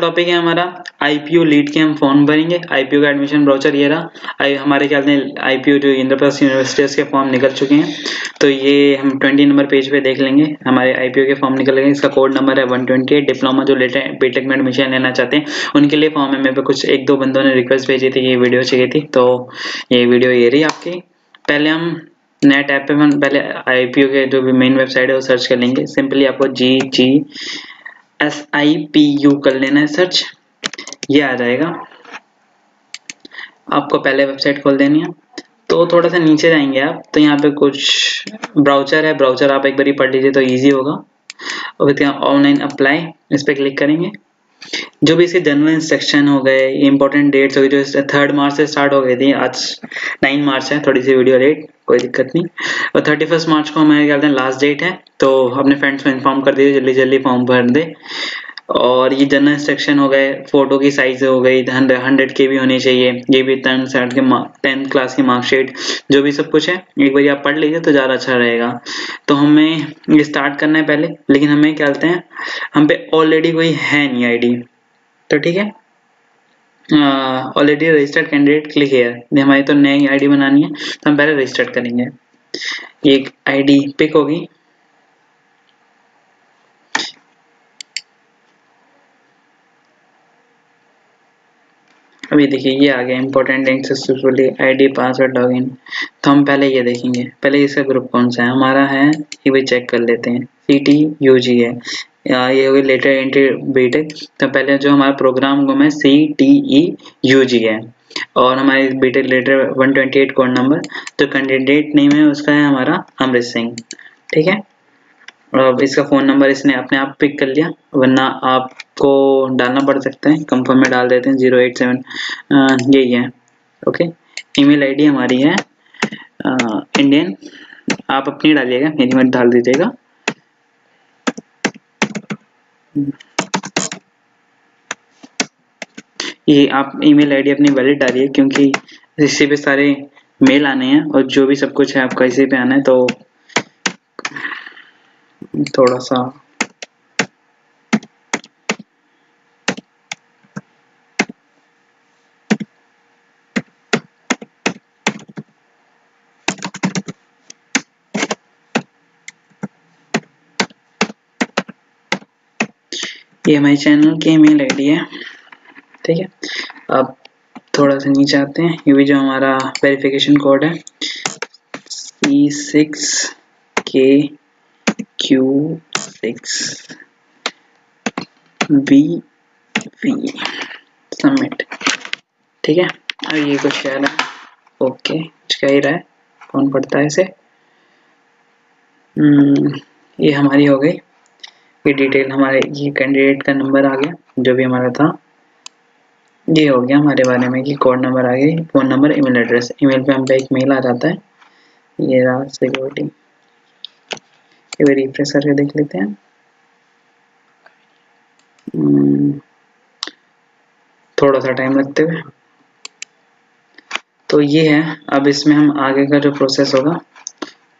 Topic है हमारा IPO lead के हम फॉर्म भरेंगे। आईपीओ का एडमिशन ब्राउचर ये रहा। आई हमारे ख्याल में आईपीओ जो इंद्रप्रस्थ यूनिवर्सिटीज के फॉर्म निकल चुके हैं। तो ये हम 20 नंबर पेज पे देख लेंगे। हमारे आईपीओ के फॉर्म निकल गए। इसका कोड नंबर है 128 डिप्लोमा जो लेटर बीटेक में एडमिशन लेना चाहते हैं, उनके लिए फॉर्म है। मेरे पे कुछ एक दो बंदों ने रिक्वेस्ट भेजी थी, ये वीडियो चाहिए थी। तो ये वीडियो ये रही आपकी। पहले हम नेट ऐप पे हम पहले आईपीओ के जो भी मेन वेबसाइट है, वो सर्च कर लेंगे। सिंपली आपको G G S I P U कर लेना है सर्च ये आ जाएगा। आपको पहले वेबसाइट खोल देनी है। तो थोड़ा सा नीचे जाएँगे आप। तो यहाँ पे कुछ ब्राउचर है। ब्राउचर आप एक बार पढ़ लीजिए तो इजी होगा। और यहाँ ऑनलाइन अप्लाई इस पर क्लिक करेंगे। जो भी इसके जनरल इंस्ट्रक्शन हो गए इंपॉर्टेंट डेट्स हो गई जो थर्ड मार्च से स्टार्ट हो गई थी, आज नाइन मार्च है, थोड़ी सी वीडियो लेट कोई दिक्कत नहीं। और थर्टी फ़र्स्ट मार्च को हमारे क्या लास्ट डेट है तो अपने फ्रेंड्स को इन्फॉर्म कर दीजिए जल्दी जल्दी फॉर्म भर दे। और ये जनरल इंस्ट्रक्शन हो गए, फ़ोटो की साइज़ हो गई हंड्रेड के भी होनी चाहिए। ये भी टेंथ के टेंथ क्लास की मार्कशीट जो भी सब कुछ है, एक बार आप पढ़ लीजिए तो ज़्यादा अच्छा रहेगा। तो हमें ये स्टार्ट करना है पहले, लेकिन हमें क्या कहते हैं, हम पे ऑलरेडी कोई है नहीं आईडी तो ठीक है? Already registered candidate click here हमारी तो नई आईडी बनानी है तो हम पहले रजिस्टर्ड करेंगे। एक आईडी पिक होगी। अभी देखिए, ये आ गया important link successfully ID password login तो हम पहले ये देखेंगे। पहले इसका ग्रुप कौन सा है? हमारा है, ये भी चेक कर लेते हैं। सी टी यू जी है। ये हो गई लेटर एंट्री बीटेक तो पहले जो हमारा प्रोग्राम गुम है सी टी ई यू जी है। और हमारे बीटेक लेटर 128 कोड नंबर तो कैंडिडेट नेम है, उसका है हमारा अमृत सिंह ठीक है? और इसका फ़ोन नंबर इसने अपने आप पिक कर लिया, वरना आपको डालना पड़ सकता है। कंफर्म में डाल देते हैं ज़ीरो एट सेवन यही है। ओके ईमेल आईडी हमारी है आ, इंडियन आप अपनी डालिएगा मेरी मत डाल दीजिएगा। ये आप ईमेल आईडी अपनी वैलिड डालिए क्योंकि इसी पे सारे मेल आने हैं और जो भी सब कुछ है आपका इसी पे आना है तो थोड़ा सा ये हमारे चैनल की मेल आईडी है ठीक है? अब थोड़ा सा नीचे आते हैं। ये भी जो हमारा वेरिफिकेशन कोड है C six K Q six B V submit ठीक है? अब ये कुछ कह रहा है। ओके कुछ कह ही रहा है। कौन पढ़ता है इसे? हम्म, ये हमारी हो गई। ये डिटेल हमारे ये कैंडिडेट का नंबर आ गया जो भी हमारा था। ये हो गया हमारे बारे में कि कोड नंबर आ गई phone number email address email पे हम पे एक मेल आ जाता है। ये रहा सिक्योरिटी ये रिफ्रेश करके देख लेते हैं। हम्म, थोड़ा सा टाइम लगते हुए। तो ये है अब इसमें हम आगे का जो प्रोसेस होगा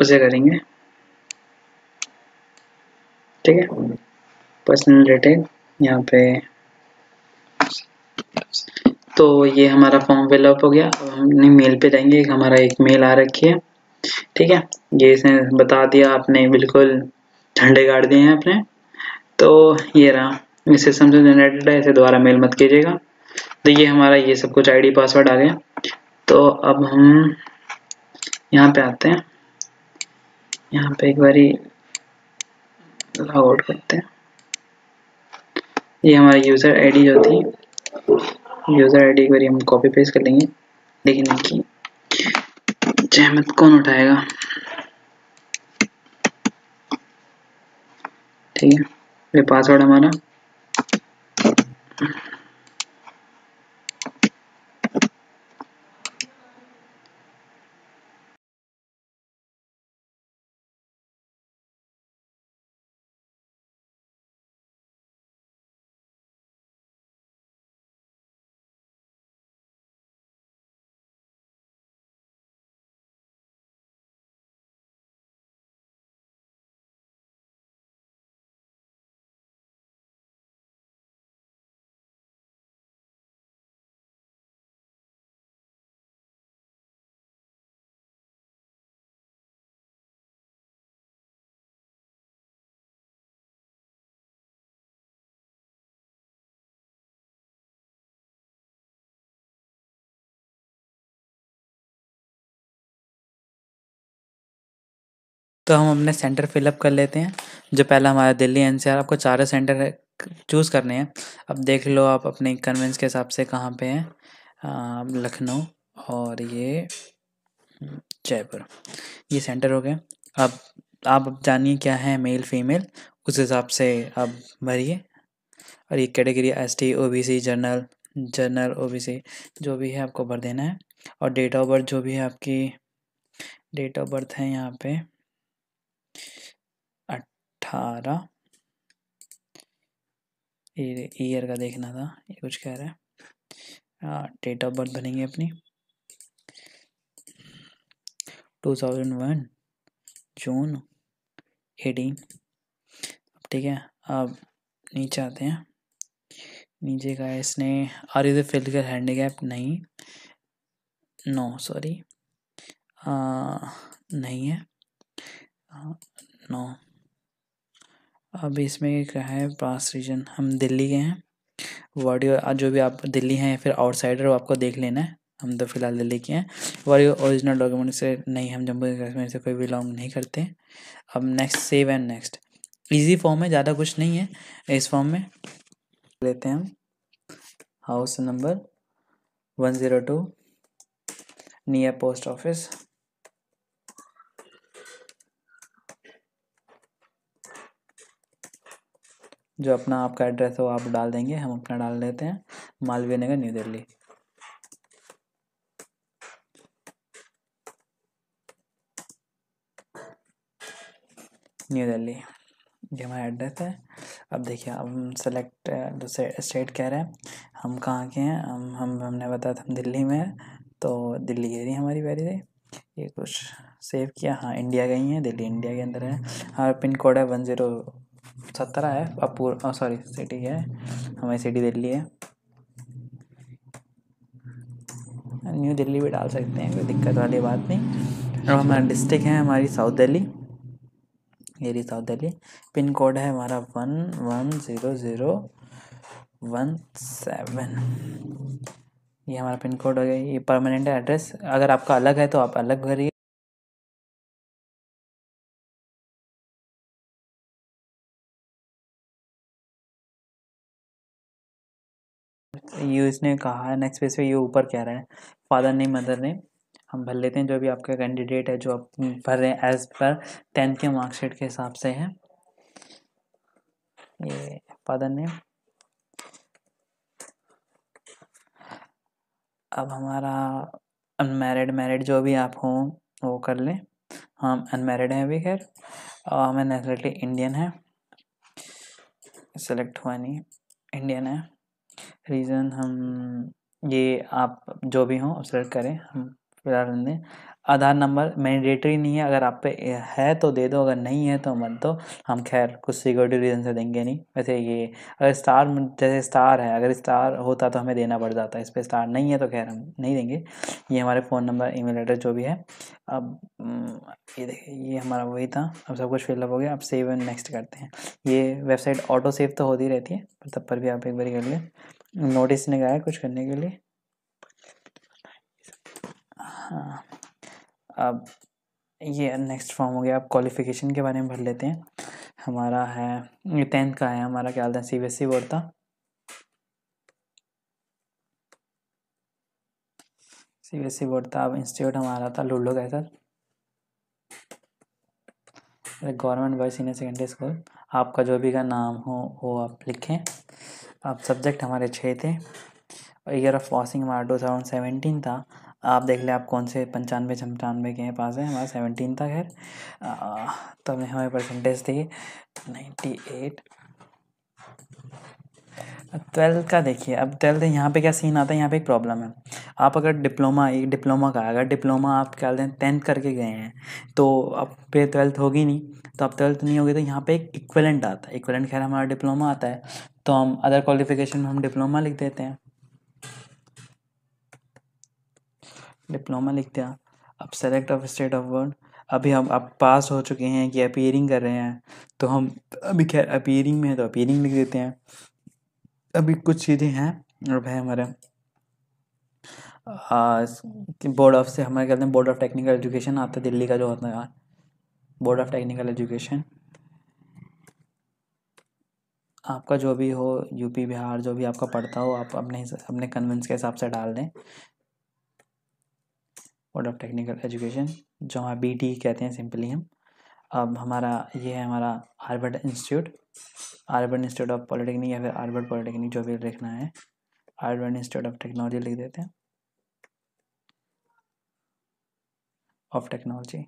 उसे करेंगे। ठीक है। पर्सनल डिटेल यहाँ पे। तो ये हमारा फॉर्म फिलअप हो गया। अब हमने मेल पे जाएँगे। एक हमारा एक मेल आ रखी है। ठीक है। ये इसने बता दिया आपने। बिल्कुल झंडे गाड़ दिए हैं अपने तो ये रहा। इस सिस्टम से जनरेटेड है। इसे दोबारा मेल मत कीजिएगा। तो ये हमारा ये सब कुछ आईडी पासवर्ड आ गया। तो अब हम यहाँ पे आते हैं। यहाँ पे एक बारी लॉग आउट करते हैं। ये हमारी यूज़र आईडी जो थी यूज़र आईडी एक बार हम कॉपी पेस्ट कर लेंगे। लेकिन इनकी जहमत कौन उठाएगा? ठीक है, ये पासवर्ड हमारा। तो हम अपने सेंटर फिलअप कर लेते हैं। जो पहला हमारा दिल्ली एनसीआर आपको चारों सेंटर चूज़ करने हैं। अब देख लो आप अपने कन्वेंस के हिसाब से कहाँ पे हैं। लखनऊ और ये जयपुर। ये सेंटर हो गए। अब आप जानिए क्या है मेल फीमेल उस हिसाब से आप भरिए। और ये category S T O B C general general O B C जो भी है आपको भर देना है। और डेट ऑफ़ बर्थ जो भी है आपकी डेट ऑफ़ बर्थ है यहाँ पे। अट्ठारह ईयर का देखना था, ये कुछ कह रहा है। डेट ऑफ़ बर्थ बनेंगे अपनी। Two thousand one June eighteen ठीक है, अब नीचे आते हैं। नीचे का इसने are is a physical handicap नहीं। नो सॉरी नहीं है। नो अब इसमें क्या है? पास रीजन हम दिल्ली के हैं। वर्ड जो भी आप दिल्ली हैं या फिर आउटसाइडर वो आपको देख लेना है। हम तो फ़िलहाल दिल्ली के हैं। वर्ड ओरिजिनल डॉक्यूमेंट से नहीं, हम जम्मू कश्मीर से कोई बिलोंग नहीं करते अब next save and next easy form है, ज़्यादा कुछ नहीं है इस फॉर्म में। लेते हैं हम। House number one zero two near post office जो अपना आपका एड्रेस है वो आप डाल देंगे, हम अपना डाल देते हैं मालवीय नगर न्यू दिल्ली न्यू दिल्ली ये हमारा एड्रेस है। अब देखिए हम सेलेक्ट दूसरे स्टेट कह रहे हैं, हम कहाँ के हैं? हम हम, हमने बताया था हम दिल्ली में है तो दिल्ली एरिया हमारी वेरी ये कुछ सेव किया। हाँ इंडिया गई है दिल्ली इंडिया के अंदर है। हमारा पिन कोड है वन ज़ीरो सत्रह है अब सॉरी सिटी है, हमारी सिटी दिल्ली है। न्यू दिल्ली भी डाल सकते हैं, कोई दिक्कत वाली बात नहीं। और हमारा डिस्ट्रिक्ट है हमारी साउथ दिल्ली ये रही साउथ दिल्ली पिन कोड है हमारा one one zero zero one seven ये हमारा पिन कोड हो गया, ये परमानेंट एड्रेस अगर आपका अलग है तो आप अलग भरिए यू इसने कहा नेक्स्ट पेज पे ये ऊपर कह रहा है फादर नेम मदर नेम हम भर लेते हैं जो भी आपका कैंडिडेट है, जो आप भर रहे हैं एज पर टेंथ के मार्कशीट के हिसाब से है। ये फादर नेम अब हमारा अनमेरिड मैरिड जो भी आप हों, वो कर लें। हम अनमेरिड हैं अभी, खैर। और हमें नेशनलिटी इंडियन है। सेलेक्ट हुआ नहीं इंडियन है। रीज़न हम ये आप जो भी हों सेलेक्ट करें हम फ़िलहाल दें आधार नंबर मैंडेटरी नहीं है, अगर आप पे है तो दे दो, अगर नहीं है तो मत दो। हम खैर कुछ सिक्योरिटी रीज़न से देंगे नहीं। वैसे ये, अगर स्टार जैसे स्टार है, अगर स्टार होता तो हमें देना पड़ जाता। है इस पर स्टार नहीं है तो खैर हम नहीं देंगे। ये हमारे फ़ोन नंबर ईमेल एड्रेस जो भी है। अब ये देखिए, ये हमारा वही था। अब सब कुछ फिलअप हो गया। अब सेव एंड नेक्स्ट करते हैं। ये वेबसाइट ऑटो सेव तो होती रहती है तब पर भी आप एक बार कर लें। नोटिस ने है कुछ करने के लिए। हाँ। अब ये नेक्स्ट फॉर्म हो गया। अब क्वालिफ़िकेशन के बारे में भर लेते हैं। हमारा है टेंथ का है, हमारा क्या C B S E board था। C B S E board था, अब इंस्टीट्यूट हमारा था, लुल्लो का sir government boy senior secondary school आपका जो भी का नाम हो, वो आप लिखें। अब सब्जेक्ट हमारे छः थे। ईयर ऑफ़ पासिंग हमारा टू थाउज़ेंड सेवेंटीन था। आप देख लें आप कौन से पंचानवे पंचानवे के पास है, हमारा सेवनटीन था खैर तब हमारे परसेंटेज थी नाइन्टी एट ट्वेल्थ का देखिए, अब ट्वेल्थ यहाँ पे क्या सीन आता है, यहाँ पे एक प्रॉब्लम है। आप अगर डिप्लोमा एक डिप्लोमा का, अगर डिप्लोमा आप क्या हैं टेंथ करके गए हैं तो अब पे ट्वेल्थ होगी नहीं तो अब ट्वेल्थ नहीं होगी तो यहाँ पे एक इक्वलेंट आता है। इक्वलेंट खैर हमारा डिप्लोमा आता है तो हम अदर क्वालिफिकेशन में हम डिप्लोमा लिख देते हैं। डिप्लोमा लिख दिया अब select of state of word अभी हम, अब पास हो चुके हैं कि अपीयरिंग कर रहे हैं। तो हम, अभी खैर अपीयरिंग में है तो अपीयरिंग लिख देते हैं। अभी कुछ चीज़ें हैं, और भाई हमारे बोर्ड ऑफ़ से हमारे कहते हैं बोर्ड ऑफ़ टेक्निकल एजुकेशन आता है, दिल्ली का जो होता है। बोर्ड ऑफ़ टेक्निकल एजुकेशन आपका जो भी हो यूपी बिहार, जो भी आपका पढ़ता हो, आप अपने अपने कन्वेंस के हिसाब से डाल दें। बोर्ड ऑफ़ टेक्निकल एजुकेशन जो हमारा बी टी कहते हैं सिंपली हम। अब हमारा, ये है हमारा Harvard institute Harvard institute of polytechnic या फिर हार्वर्ड पॉलिटेक्निक जो भी लिखना है। हार्वर्ड इंस्टीट्यूट ऑफ़ टेक्नोलॉजी लिख देते हैं। ऑफ़ टेक्नोलॉजी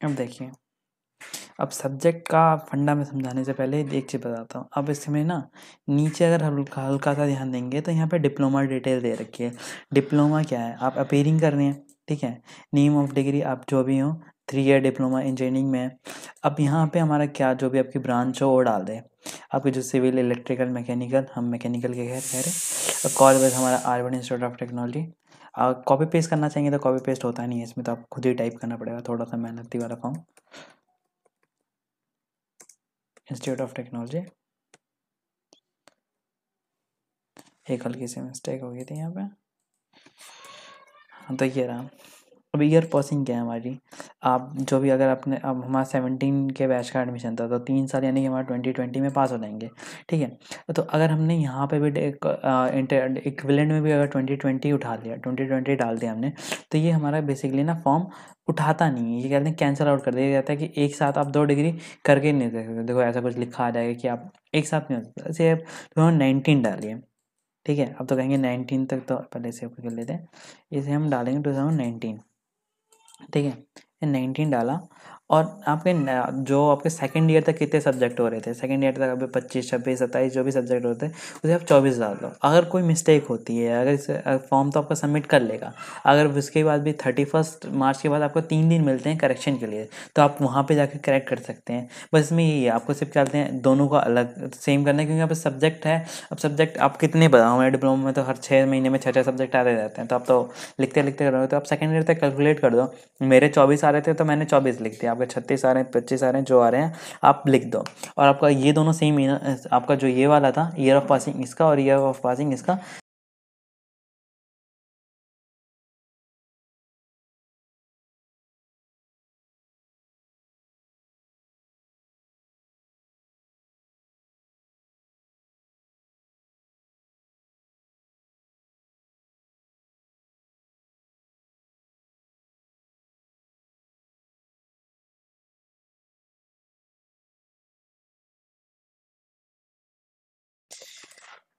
अब देखिए अब सब्जेक्ट का फंडा में समझाने से पहले एक चीज़ बताता हूँ। अब इसमें ना, नीचे अगर हल्का हल्का सा ध्यान देंगे तो यहाँ पे डिप्लोमा डिटेल दे रखी है। डिप्लोमा क्या है? आप अपेयरिंग कर रहे हैं, ठीक है? नेम ऑफ़ डिग्री आप जो भी हो थ्री ईयर डिप्लोमा इंजीनियरिंग में है। अब यहाँ पे हमारा क्या, जो भी आपकी ब्रांच हो, वो डाल दें। आपके जो सिविल इलेक्ट्रिकल मैकेनिकल हम मैकेनिकल के कह रहे हैं। कॉलेज हमारा urban institute of technology copy paste करना चाहेंगे तो कॉपी पेस्ट होता नहीं है, इसमें तो आप खुद ही टाइप करना पड़ेगा, थोड़ा सा मेहनती वाला फॉर्म इंस्टीट्यूट ऑफ़ टेक्नोलॉजी एक हल्की सी मिस्टेक हो गई थी यहाँ पे। हाँ तो ये रहा। अब ईयर पासिंग क्या है हमारी? आप जो भी अगर अपने अब हमारा सेवनटीन के बैच का एडमिशन था तो तीन साल यानी कि हमारा ट्वेंटी ट्वेंटी में पास हो जाएँगे, ठीक है? तो अगर हमने यहाँ पे भी एक इक्विलेंट में भी अगर ट्वेंटी ट्वेंटी उठा लिया ट्वेंटी ट्वेंटी डाल दिया हमने तो ये हमारा बेसिकली ना फॉर्म उठाता नहीं है। ये कहते हैं कैंसिल आउट कर दिया जाता है कि एक साथ आप दो डिग्री करके नहीं दे सकते देखो ऐसा कुछ लिखा आ जाएगा कि आप एक साथ नहीं हो सकते। ऐसे आप नाइनटीन डालिए, ठीक है? अब तो कहेंगे नाइनटीन तक तो पहले से कर लेते हैं इसे हम डालेंगे टू थाउज़ेंड नाइनटीन ठीक है नाइनटीन डाला। और आपके जो आपके सेकंड ईयर तक कितने सब्जेक्ट हो रहे थे? सेकंड ईयर तक अभी पच्चीस, छब्बीस, सत्ताईस, जो भी सब्जेक्ट होते हैं, उसे आप चौबीस डाल दो। अगर कोई मिस्टेक होती है, अगर फॉर्म तो आपका सबमिट कर लेगा। अगर उसके बाद भी थर्टी फ़र्स्ट मार्च के बाद आपको तीन दिन मिलते हैं करेक्शन के लिए तो आप वहाँ पर जाकर करेक्ट कर सकते हैं। बस इसमें यही है आपको सिर्फ़ कहते हैं, दोनों को अलग सेम करना है, क्योंकि आप सब्जेक्ट है। अब सब्जेक्ट आप कितने बताओ हमारे डिप्लोमा में तो हर छः महीने में छः छः सब्जेक्ट आते रहते हैं तो आप तो लिखते लिखते करोगे तो आप सेकेंड ईयर तक कैलकुलेट कर दो। मेरे चौबीस आ रहे थे तो मैंने चौबीस लिख दिया। आपके छत्तीस आ रहे हैं, पच्चीस आ रहे हैं, जो आ रहे हैं, आप लिख दो। और आपका ये दोनों सेम आपका जो ये वाला था ईयर ऑफ़ पासिंग इसका और ईयर ऑफ़ पासिंग इसका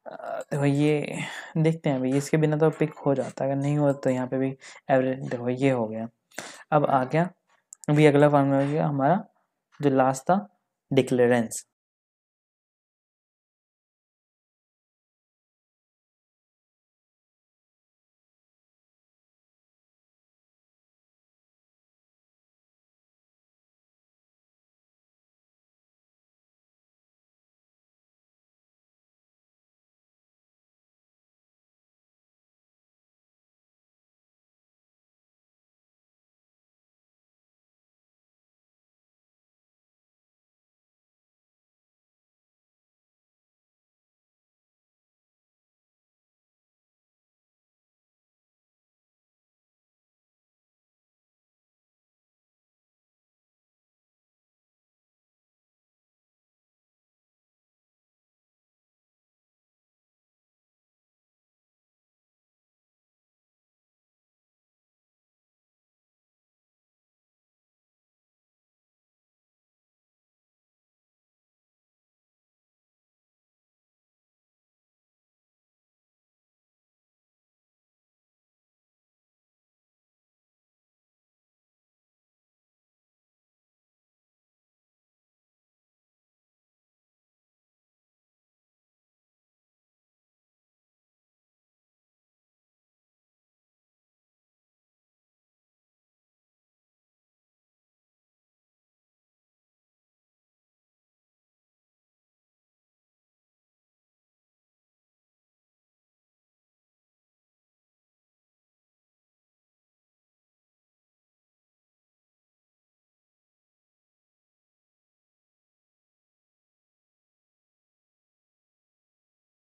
देखो ये, देखते हैं अभी, इसके बिना तो पिक हो जाता है। अगर नहीं हो तो यहाँ पे भी एवरेज देखो ये हो गया। अब आ गया, अभी अगला फॉर्मूला गया हमारा जो लास्ट था डिक्लेरेंस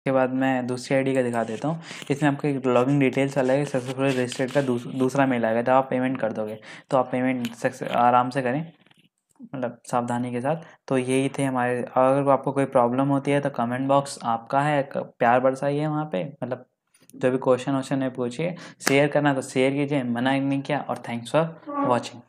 उसके बाद मैं दूसरी आईडी का दिखा देता हूँ इसमें आपको लॉगिन डिटेल्स अलग है सक्सेसफुल रजिस्टर्ड का दूस, दूसरा मेल आएगा जब आप पेमेंट कर दोगे तो आप पेमेंट सक्सेस आराम से करें मतलब सावधानी के साथ। तो यही थे हमारे अगर आपको कोई प्रॉब्लम होती है तो कमेंट बॉक्स आपका है प्यार बरसाइए वहाँ पे मतलब जो भी क्वेश्चन वोश्चन है पूछिए। शेयर करना तो शेयर कीजिए मना नहीं किया और थैंक्स फॉर वॉचिंग